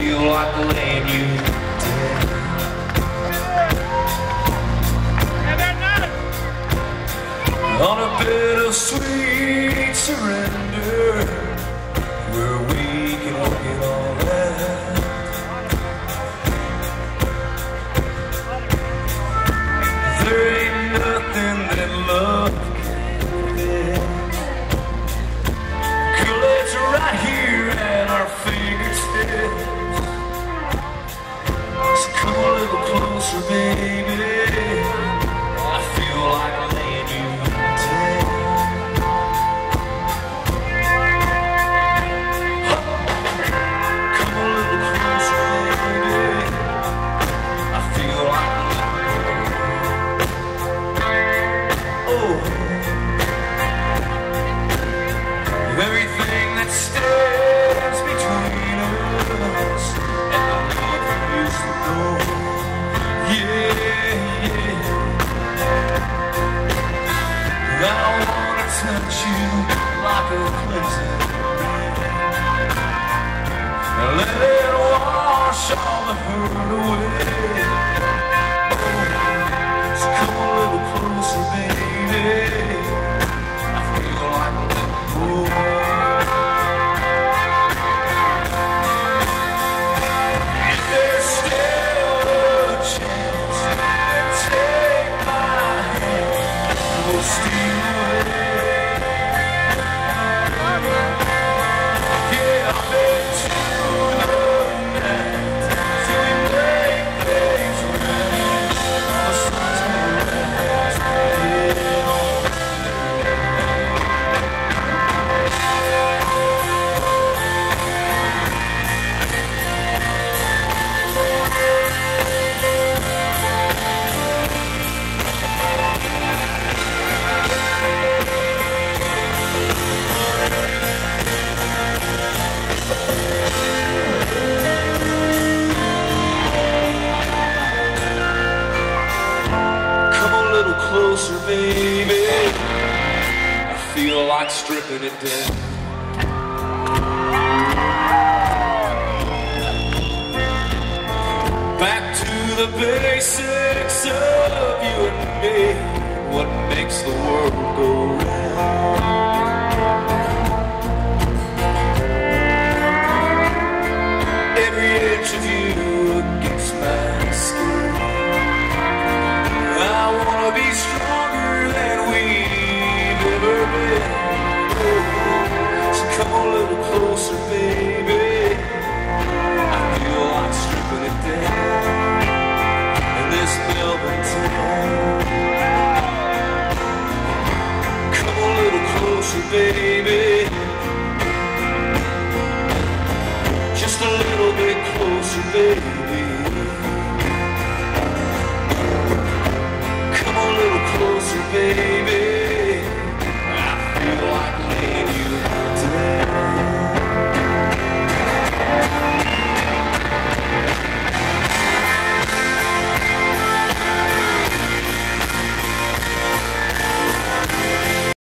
feel like laying you down. On a bed of sweet surrender, where we can work it all out. There ain't nothing that love little closer, I wanna touch you like a and let it wash all the hurt away. Closer, baby. I feel like stripping it down. Back to the basics of you and me. What makes the world go round? Every inch of you against my Just a